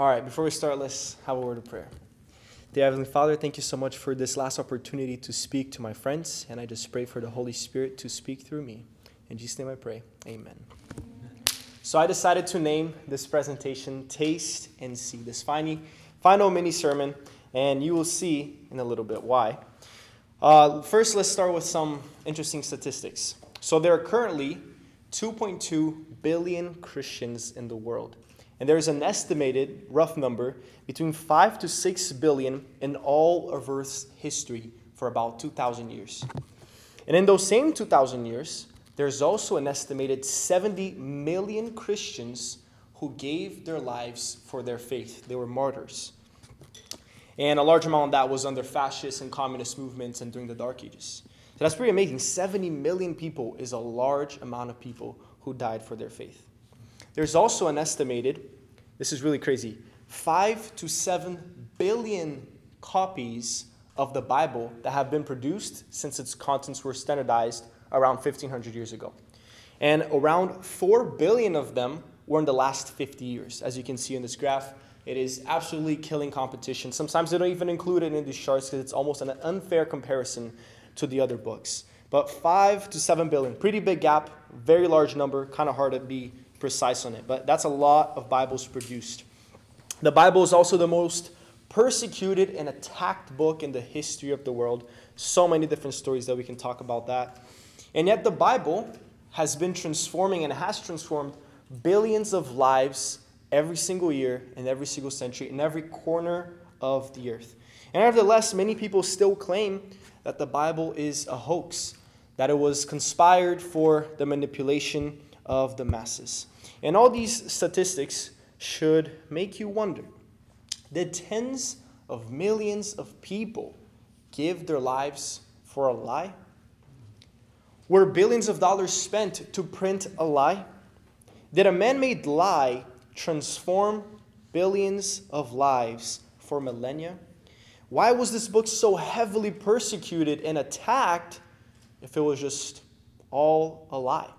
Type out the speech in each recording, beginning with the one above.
All right, before we start, let's have a word of prayer. Dear Heavenly Father, thank you so much for this last opportunity to speak to my friends, and I just pray for the Holy Spirit to speak through me. In Jesus' name I pray. Amen. So I decided to name this presentation Taste and See, this final, final mini sermon, and you will see in a little bit why. Uh, first, let's start with some interesting statistics. So there are currently 2.2 billion Christians in the world. And there's an estimated rough number between 5 to 6 billion in all of Earth's history for about 2,000 years. And in those same 2,000 years, there's also an estimated 70 million Christians who gave their lives for their faith. They were martyrs. And a large amount of that was under fascist and communist movements and during the Dark Ages. So that's pretty amazing. 70 million people is a large amount of people who died for their faith. There's also an estimated, this is really crazy, 5 to 7 billion copies of the Bible that have been produced since its contents were standardized around 1500 years ago. And around 4 billion of them were in the last 50 years. As you can see in this graph, it is absolutely killing competition. Sometimes they don't even include it in these charts because it's almost an unfair comparison to the other books. But 5 to 7 billion, pretty big gap, very large number, kind of hard to be precise on it. But that's a lot of Bibles produced. The Bible is also the most persecuted and attacked book in the history of the world. So many different stories that we can talk about that. And yet, the Bible has been transforming and has transformed billions of lives every single year in every single century in every corner of the earth. And nevertheless, many people still claim that the Bible is a hoax, that it was conspired for the manipulation of the masses. And all these statistics should make you wonder did tens of millions of people give their lives for a lie? Were billions of dollars spent to print a lie? Did a man made lie transform billions of lives for millennia? Why was this book so heavily persecuted and attacked if it was just all a lie?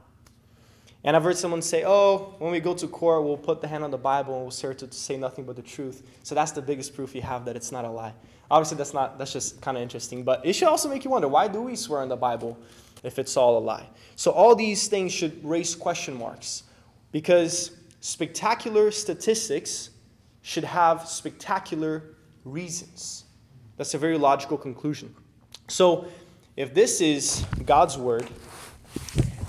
And I've heard someone say, oh, when we go to court, we'll put the hand on the Bible and we'll swear to say nothing but the truth. So that's the biggest proof you have that it's not a lie. Obviously, that's not that's just kind of interesting. But it should also make you wonder, why do we swear on the Bible if it's all a lie? So all these things should raise question marks. Because spectacular statistics should have spectacular reasons. That's a very logical conclusion. So if this is God's word,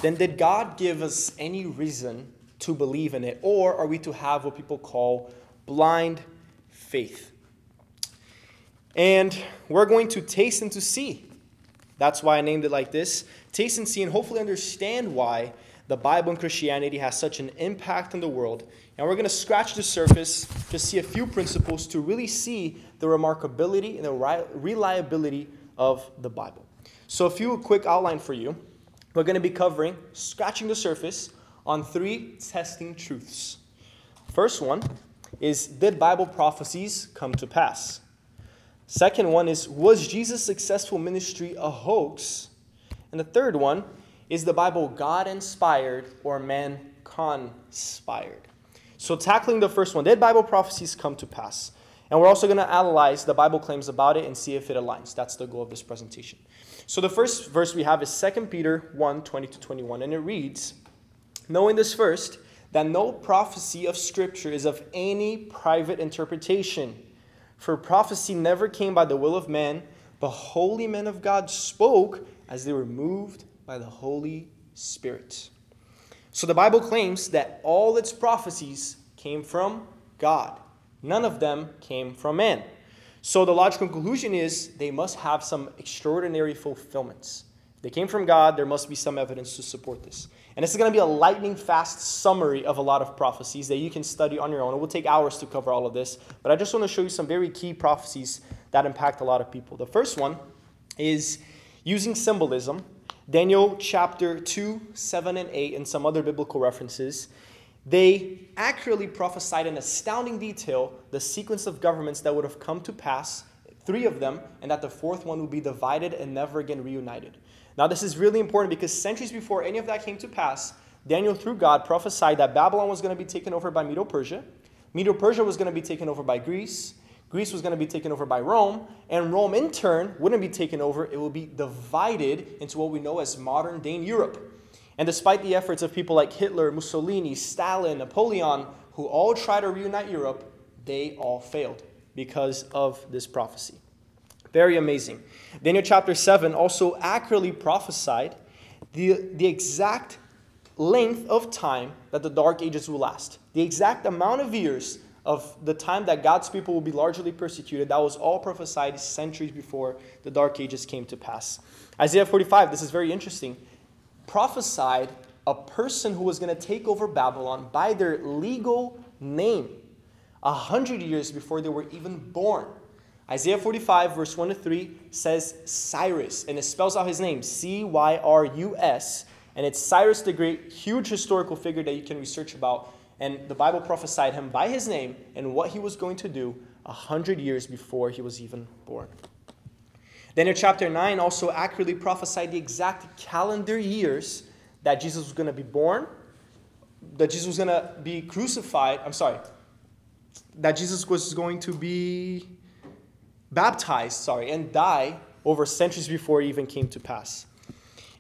then did God give us any reason to believe in it? Or are we to have what people call blind faith? And we're going to taste and to see. That's why I named it like this taste and see, and hopefully understand why the Bible and Christianity has such an impact in the world. And we're going to scratch the surface, to see a few principles to really see the remarkability and the reliability of the Bible. So, a few quick outline for you we're going to be covering, scratching the surface, on three testing truths. First one is Did Bible prophecies come to pass? Second one is Was Jesus' successful ministry a hoax? And the third one is the Bible God inspired or man conspired? So, tackling the first one, did Bible prophecies come to pass? And we're also going to analyze the Bible claims about it and see if it aligns. That's the goal of this presentation. So the first verse we have is 2 Peter 1 20 to 21, and it reads, Knowing this first, that no prophecy of Scripture is of any private interpretation. For prophecy never came by the will of man, but holy men of God spoke as they were moved by the Holy Spirit. So the Bible claims that all its prophecies came from God, none of them came from man. So the logical conclusion is they must have some extraordinary fulfillments. They came from God, there must be some evidence to support this. And this is going to be a lightning fast summary of a lot of prophecies that you can study on your own. It will take hours to cover all of this, but I just want to show you some very key prophecies that impact a lot of people. The first one is using symbolism. Daniel chapter 2, 7, and 8, and some other biblical references they accurately prophesied in astounding detail the sequence of governments that would have come to pass, three of them, and that the fourth one would be divided and never again reunited. Now, this is really important because centuries before any of that came to pass, Daniel, through God, prophesied that Babylon was going to be taken over by Medo Persia, Medo Persia was going to be taken over by Greece. Greece was going to be taken over by Rome, and Rome in turn wouldn't be taken over, it would be divided into what we know as modern day Europe. And despite the efforts of people like Hitler, Mussolini, Stalin, Napoleon, who all tried to reunite Europe, they all failed because of this prophecy. Very amazing. Daniel chapter 7 also accurately prophesied the, the exact length of time that the dark ages will last. The exact amount of years of the time that God's people will be largely persecuted, that was all prophesied centuries before the dark ages came to pass. Isaiah 45, this is very interesting, prophesied a person who was going to take over Babylon by their legal name a hundred years before they were even born. Isaiah 45, verse 1 to 3 says Cyrus, and it spells out his name C Y R U S. And it's Cyrus the Great, huge historical figure that you can research about. And the Bible prophesied him by his name and what he was going to do a hundred years before he was even born. Then in chapter 9 also accurately prophesied the exact calendar years that Jesus was going to be born, that Jesus was going to be crucified. I'm sorry, that Jesus was going to be baptized, sorry, and die over centuries before it even came to pass.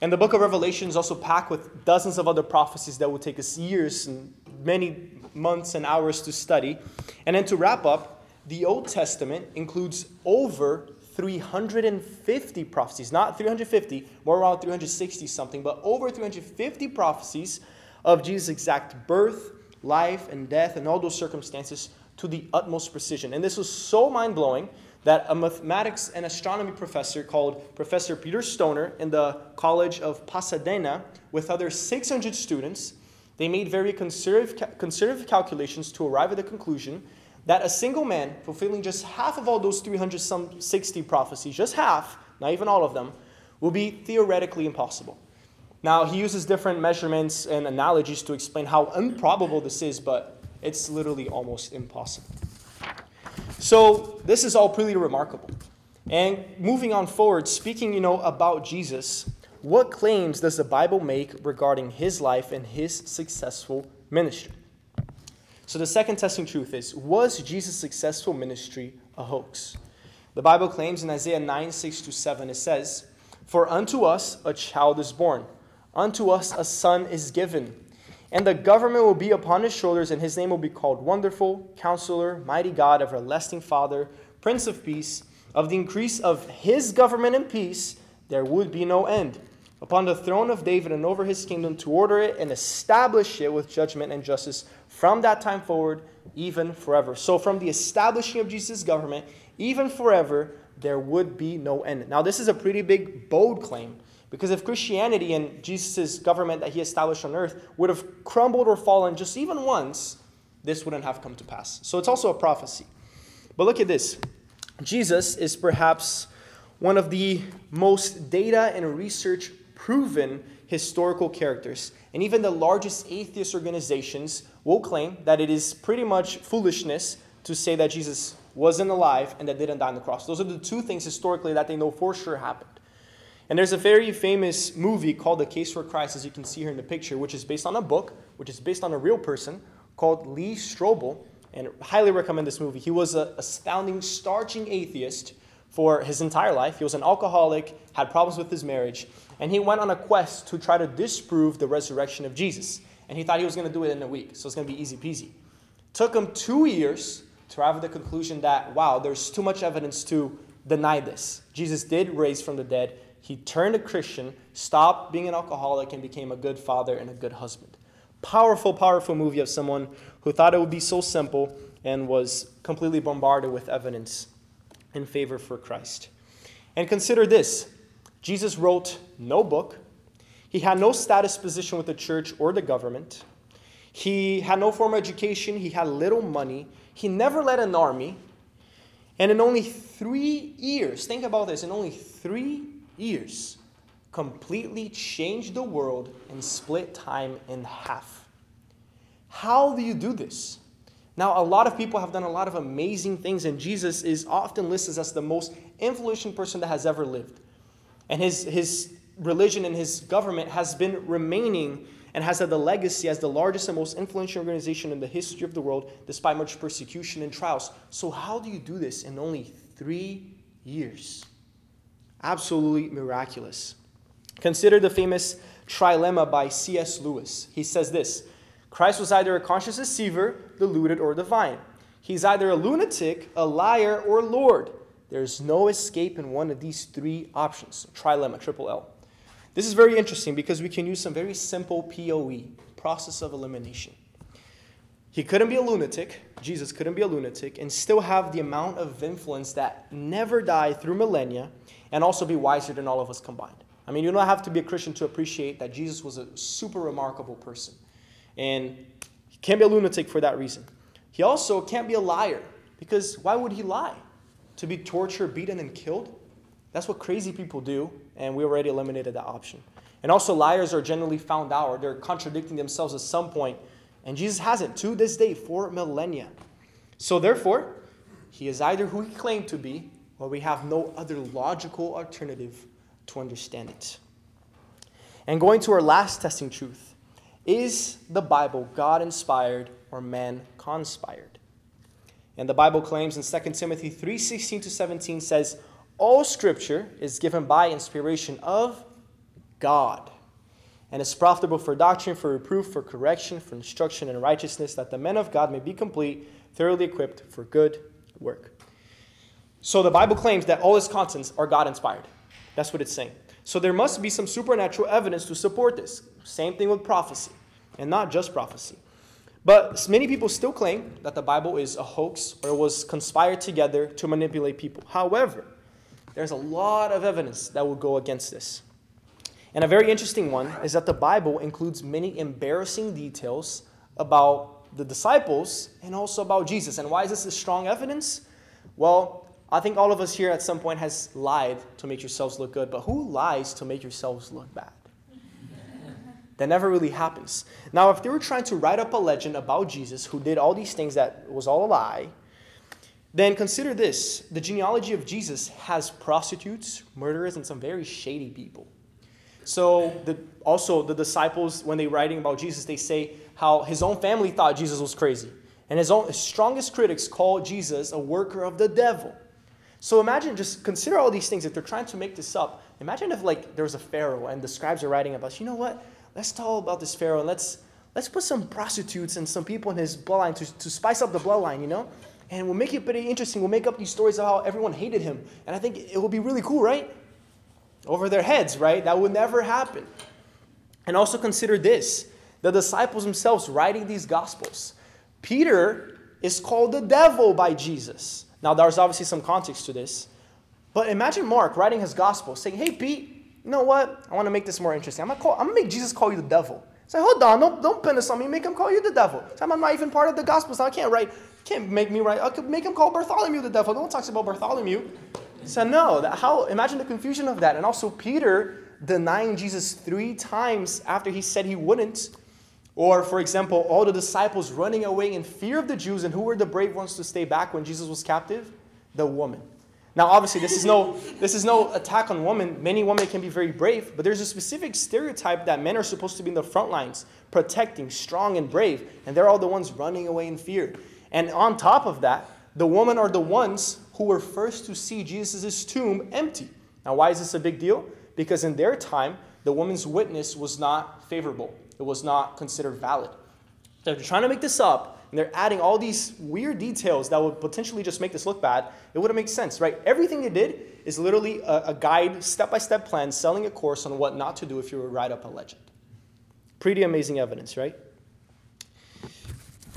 And the book of Revelation is also packed with dozens of other prophecies that will take us years and many months and hours to study. And then to wrap up, the Old Testament includes over 350 prophecies, not 350, more around 360 something, but over 350 prophecies of Jesus' exact birth, life, and death, and all those circumstances to the utmost precision. And this was so mind blowing that a mathematics and astronomy professor called Professor Peter Stoner in the College of Pasadena, with other 600 students, they made very conservative, conservative calculations to arrive at the conclusion that a single man fulfilling just half of all those 360 prophecies, just half, not even all of them, will be theoretically impossible. Now, he uses different measurements and analogies to explain how improbable this is, but it's literally almost impossible. So, this is all pretty remarkable. And moving on forward, speaking, you know, about Jesus, what claims does the Bible make regarding his life and his successful ministry? So the second testing truth is Was Jesus' successful ministry a hoax? The Bible claims in Isaiah 9 6 to 7, it says, For unto us a child is born, unto us a son is given, and the government will be upon his shoulders, and his name will be called Wonderful, Counselor, Mighty God, Everlasting Father, Prince of Peace. Of the increase of his government and peace, there would be no end. Upon the throne of David and over his kingdom, to order it and establish it with judgment and justice from that time forward, even forever. So, from the establishing of Jesus' government, even forever, there would be no end. Now, this is a pretty big, bold claim. Because if Christianity and Jesus' government that he established on earth would have crumbled or fallen just even once, this wouldn't have come to pass. So it's also a prophecy. But look at this Jesus is perhaps one of the most data and research proven historical characters. And even the largest atheist organizations will claim that it is pretty much foolishness to say that Jesus wasn't alive and that didn't die on the cross. Those are the two things historically that they know for sure happened. And there's a very famous movie called The Case for Christ, as you can see here in the picture, which is based on a book, which is based on a real person called Lee Strobel. And highly recommend this movie. He was an astounding, starching atheist for his entire life. He was an alcoholic, had problems with his marriage, and he went on a quest to try to disprove the resurrection of Jesus. And he thought he was going to do it in a week, so it's going to be easy peasy. Took him two years to arrive at the conclusion that, wow, there's too much evidence to deny this. Jesus did raise from the dead. He turned a Christian, stopped being an alcoholic, and became a good father and a good husband. Powerful, powerful movie of someone who thought it would be so simple and was completely bombarded with evidence in favor for Christ. And consider this Jesus wrote no book, he had no status position with the church or the government, he had no formal education, he had little money, he never led an army. And in only three years, think about this, in only three years, completely changed the world and split time in half. How do you do this? Now, a lot of people have done a lot of amazing things, and Jesus is often listed as the most influential person that has ever lived. And his, his religion and his government has been remaining and has had the legacy as the largest and most influential organization in the history of the world, despite much persecution and trials. So, how do you do this in only three years? Absolutely miraculous. Consider the famous trilemma by C.S. Lewis. He says this Christ was either a conscious deceiver, deluded, or divine. He's either a lunatic, a liar, or Lord. There's no escape in one of these three options. Trilemma, triple L. This is very interesting because we can use some very simple POE, process of elimination. He couldn't be a lunatic, Jesus couldn't be a lunatic, and still have the amount of influence that never die through millennia, and also be wiser than all of us combined. I mean, you don't have to be a Christian to appreciate that Jesus was a super remarkable person. And he can't be a lunatic for that reason. He also can't be a liar, because why would he lie? To be tortured, beaten, and killed? That's what crazy people do, and we already eliminated that option. And also, liars are generally found out, or they're contradicting themselves at some point, and Jesus hasn't to this day for millennia. So, therefore, he is either who he claimed to be, or we have no other logical alternative to understand it. And going to our last testing truth is the Bible God inspired or man conspired? And the Bible claims in 2 Timothy 3:16 to 17 says, all scripture is given by inspiration of God and is profitable for doctrine, for reproof, for correction, for instruction in righteousness, that the men of God may be complete, thoroughly equipped for good work. So the Bible claims that all its contents are God inspired. That's what it's saying. So there must be some supernatural evidence to support this. Same thing with prophecy, and not just prophecy. But many people still claim that the Bible is a hoax or was conspired together to manipulate people. However, there's a lot of evidence that will go against this. And a very interesting one is that the Bible includes many embarrassing details about the disciples and also about Jesus. And why is this a strong evidence? Well, I think all of us here at some point has lied to make yourselves look good, but who lies to make yourselves look bad? that never really happens. Now, if they were trying to write up a legend about Jesus who did all these things that was all a lie, then consider this the genealogy of Jesus has prostitutes, murderers, and some very shady people. So, the, also, the disciples, when they're writing about Jesus, they say how his own family thought Jesus was crazy. And his, own, his strongest critics call Jesus a worker of the devil. So imagine, just consider all these things. If they're trying to make this up, imagine if like there was a pharaoh and the scribes are writing about, you know what? Let's tell about this pharaoh and let's let's put some prostitutes and some people in his bloodline to, to spice up the bloodline, you know? And we'll make it pretty interesting. We'll make up these stories of how everyone hated him. And I think it will be really cool, right? Over their heads, right? That would never happen. And also consider this the disciples themselves writing these gospels. Peter is called the devil by Jesus. Now, there's obviously some context to this. But imagine Mark writing his gospel saying, Hey, Pete, you know what? I want to make this more interesting. I'm going to, make Jesus call you the devil. Say, hold on, don't, don't pin this on me. Make him call you the devil. Say, I'm not even part of the gospel, so I can't write can't make me right. I could make him call Bartholomew the devil. No one talks about Bartholomew. So no, that how imagine the confusion of that. And also Peter denying Jesus three times after he said he wouldn't. Or, for example, all the disciples running away in fear of the Jews, and who were the brave ones to stay back when Jesus was captive? The woman. Now, obviously, this is no this is no attack on women. Many women can be very brave, but there's a specific stereotype that men are supposed to be in the front lines, protecting, strong, and brave, and they're all the ones running away in fear. And on top of that, the women are the ones who were first to see Jesus' tomb empty. Now, why is this a big deal? Because in their time, the woman's witness was not favorable, it was not considered valid. So if they're trying to make this up, and they're adding all these weird details that would potentially just make this look bad, it wouldn't make sense, right? Everything they did is literally a, a guide, step by step plan, selling a course on what not to do if you were write up a legend. Pretty amazing evidence, right?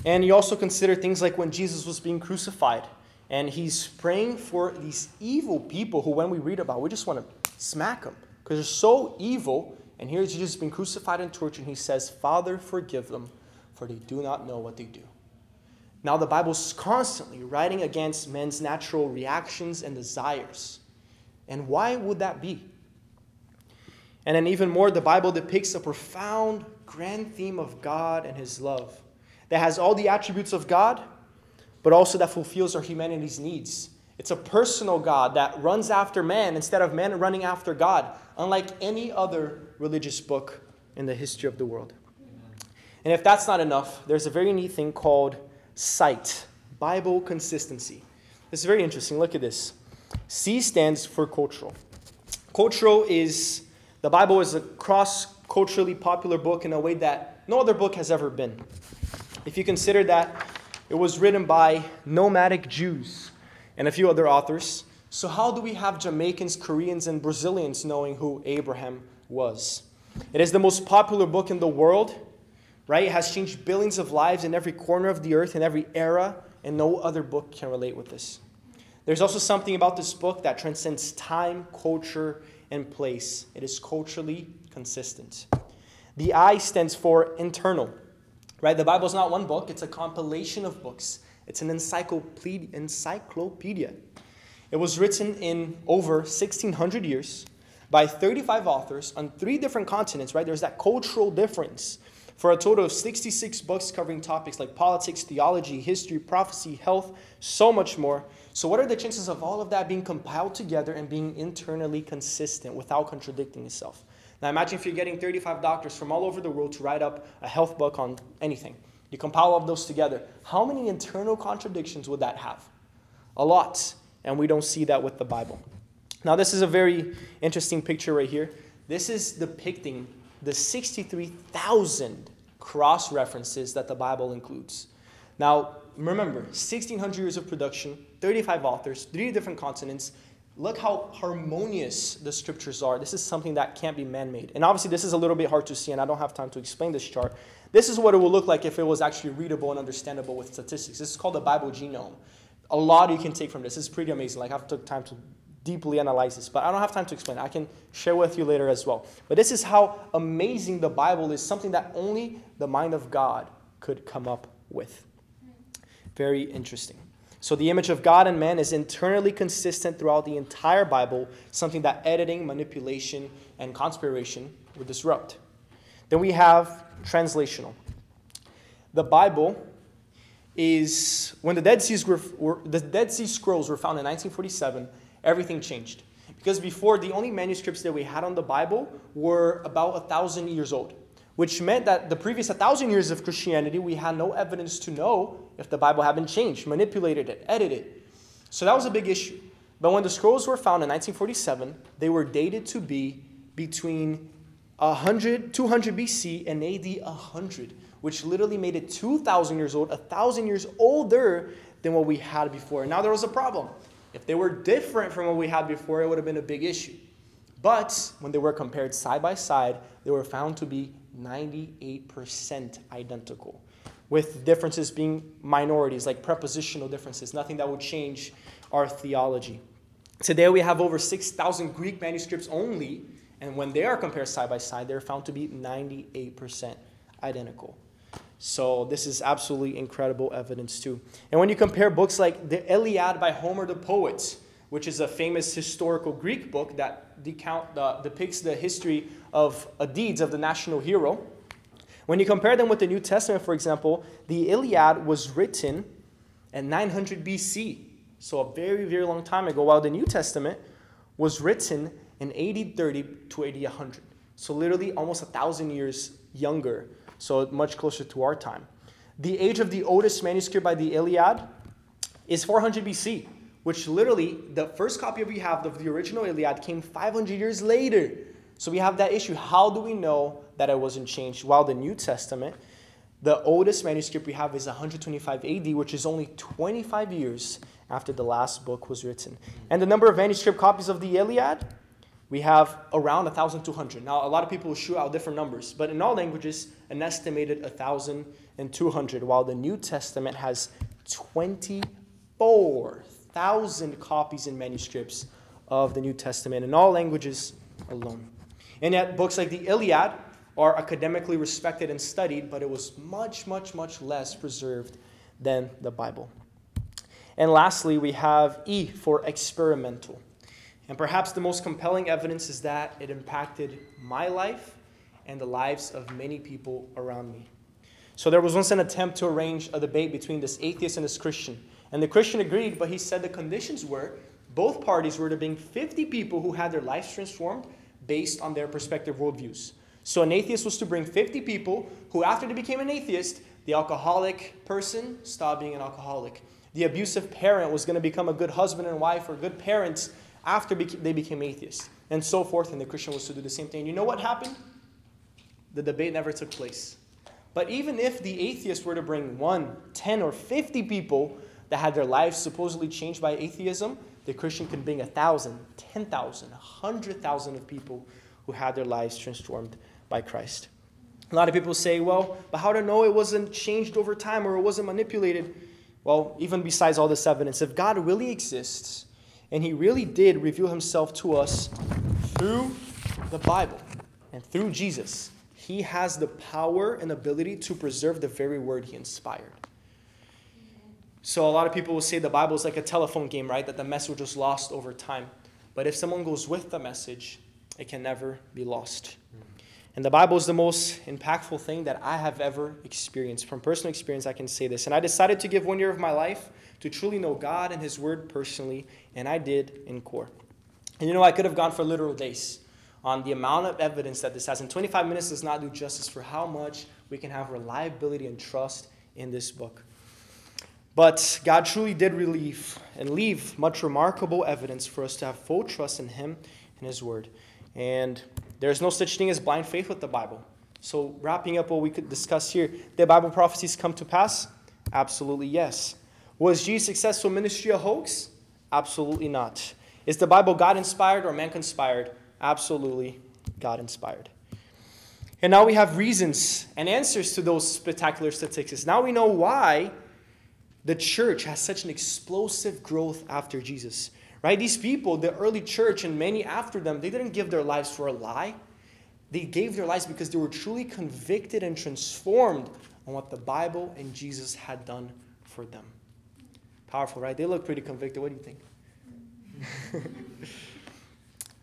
And you also consider things like when Jesus was being crucified and he's praying for these evil people who, when we read about, we just want to smack them because they're so evil. And here Jesus being crucified and tortured, and he says, Father, forgive them, for they do not know what they do. Now, the Bible's constantly writing against men's natural reactions and desires. And why would that be? And then, even more, the Bible depicts a profound, grand theme of God and his love that has all the attributes of God, but also that fulfills our humanity's needs. It's a personal God that runs after man instead of man running after God, unlike any other religious book in the history of the world. And if that's not enough, there's a very neat thing called CITE, Bible consistency. This is very interesting. Look at this. C stands for cultural. Cultural is the Bible is a cross culturally popular book in a way that no other book has ever been. If you consider that it was written by nomadic Jews and a few other authors, so how do we have Jamaicans, Koreans, and Brazilians knowing who Abraham was? It is the most popular book in the world right? It has changed billions of lives in every corner of the earth, in every era, and no other book can relate with this. There's also something about this book that transcends time, culture, and place. It is culturally consistent. The I stands for internal, right? The Bible is not one book, it's a compilation of books. It's an encyclopedia. It was written in over 1600 years by 35 authors on three different continents, right? There's that cultural difference for a total of 66 books covering topics like politics, theology, history, prophecy, health, so much more. So, what are the chances of all of that being compiled together and being internally consistent without contradicting itself? Now, imagine if you're getting 35 doctors from all over the world to write up a health book on anything. You compile all of those together. How many internal contradictions would that have? A lot. And we don't see that with the Bible. Now, this is a very interesting picture right here. This is depicting the 63,000 cross references that the Bible includes. Now, remember, 1,600 years of production, 35 authors, three different continents. Look how harmonious the scriptures are. This is something that can't be man made. And obviously, this is a little bit hard to see, and I don't have time to explain this chart. This is what it will look like if it was actually readable and understandable with statistics. This is called the Bible genome. A lot you can take from this. It's pretty amazing. Like, I've took time to deeply analyze this, but I don't have time to explain. I can share with you later as well. But this is how amazing the Bible is, something that only the mind of God could come up with. Very interesting. So, the image of God and man is internally consistent throughout the entire Bible, something that editing, manipulation, and conspiration would disrupt. Then we have translational. The Bible is when the Dead, Seas were, were, the Dead Sea Scrolls were found in 1947 everything changed. Because before, the only manuscripts that we had on the Bible were about a thousand years old, which meant that the previous a thousand years of Christianity, we had no evidence to know if the Bible had been changed, manipulated it, edited. So that was a big issue. But when the scrolls were found in 1947, they were dated to be between 100, 200 BC and AD 100, which literally made it 2,000 years old, 1,000 years older than what we had before. Now there was a problem. If they were different from what we had before, it would have been a big issue. But when they were compared side by side, they were found to be 98% identical, with differences being minorities, like prepositional differences, nothing that would change our theology. Today we have over 6,000 Greek manuscripts only, and when they are compared side by side, they're found to be 98% identical. So this is absolutely incredible evidence too. And when you compare books like the Iliad by Homer the poet, which is a famous historical Greek book that decount, uh, depicts the history of uh, deeds of the national hero, when you compare them with the New Testament, for example, the Iliad was written in 900 BC, so a very, very long time ago, while the New Testament was written in 8030 to 8100. So literally almost a thousand years younger so much closer to our time. The age of the oldest manuscript by the Iliad is 400 BC, which literally the first copy we have of the original Iliad came 500 years later. So we have that issue. How do we know that it wasn't changed? While the New Testament, the oldest manuscript we have is 125 AD, which is only 25 years after the last book was written. And the number of manuscript copies of the Iliad we have around 1,200. Now, a lot of people will shoot out different numbers, but in all languages, an estimated 1,200, while the New Testament has 24,000 copies and manuscripts of the New Testament in all languages alone. And yet, books like the Iliad are academically respected and studied, but it was much, much, much less preserved than the Bible. And lastly, we have E for experimental. And perhaps the most compelling evidence is that it impacted my life and the lives of many people around me. So there was once an attempt to arrange a debate between this atheist and this Christian. And the Christian agreed, but he said the conditions were both parties were to bring 50 people who had their lives transformed based on their perspective worldviews. So an atheist was to bring 50 people who, after they became an atheist, the alcoholic person stopped being an alcoholic. The abusive parent was going to become a good husband and wife or good parents after they became atheists, and so forth. And the Christian was to do the same thing. You know what happened? The debate never took place. But even if the atheists were to bring one, 10, or 50 people that had their lives supposedly changed by atheism, the Christian could bring a thousand, ten thousand, a hundred thousand of people who had their lives transformed by Christ. A lot of people say, well, but how to know it wasn't changed over time or it wasn't manipulated? Well, even besides all this evidence, if God really exists and He really did reveal Himself to us through the Bible and through Jesus, He has the power and ability to preserve the very word He inspired. So a lot of people will say the Bible is like a telephone game, right? That the message was lost over time. But if someone goes with the message, it can never be lost. And the Bible is the most impactful thing that I have ever experienced. From personal experience, I can say this. And I decided to give one year of my life to truly know God and His Word personally, and I did in CORE. And you know, I could have gone for literal days on the amount of evidence that this has. And 25 minutes does not do justice for how much we can have reliability and trust in this book. But God truly did relieve and leave much remarkable evidence for us to have full trust in Him and His Word. And there's no such thing as blind faith with the Bible. So, wrapping up what we could discuss here, did Bible prophecies come to pass? Absolutely yes. Was Jesus' successful ministry a hoax? Absolutely not. Is the Bible God inspired or man conspired? Absolutely God inspired. And now we have reasons and answers to those spectacular statistics. Now we know why the church has such an explosive growth after Jesus. Right? These people, the early church and many after them, they didn't give their lives for a lie. They gave their lives because they were truly convicted and transformed on what the Bible and Jesus had done for them. Powerful, right? They look pretty convicted. What do you think?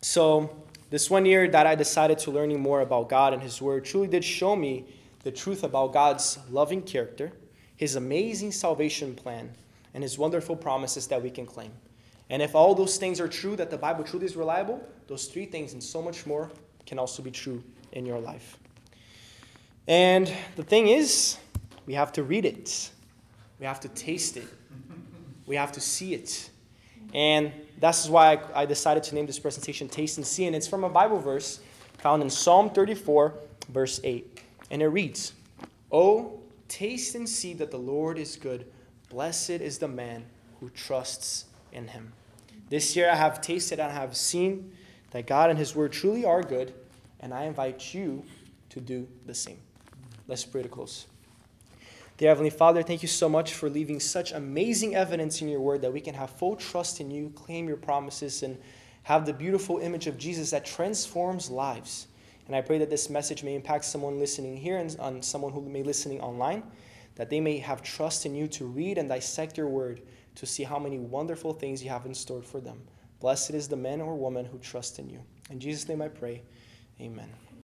so, this one year that I decided to learning more about God and His Word truly did show me the truth about God's loving character, His amazing salvation plan, and His wonderful promises that we can claim. And if all those things are true, that the Bible truly is reliable, those three things and so much more can also be true in your life. And the thing is, we have to read it, we have to taste it, we have to see it. And that's why I, decided to name this presentation Taste and See. And it's from a Bible verse found in Psalm 34, verse 8. And it reads, Oh, taste and see that the Lord is good. Blessed is the man who trusts in him. This year I have tasted and I have seen that God and his word truly are good, and I invite you to do the same. Let's pray to close. Dear Heavenly Father, thank you so much for leaving such amazing evidence in your word that we can have full trust in you, claim your promises, and have the beautiful image of Jesus that transforms lives. And I pray that this message may impact someone listening here and on someone who may be listening online, that they may have trust in you to read and dissect your word to see how many wonderful things you have in store for them. Blessed is the man or woman who trusts in you. In Jesus' name I pray. Amen.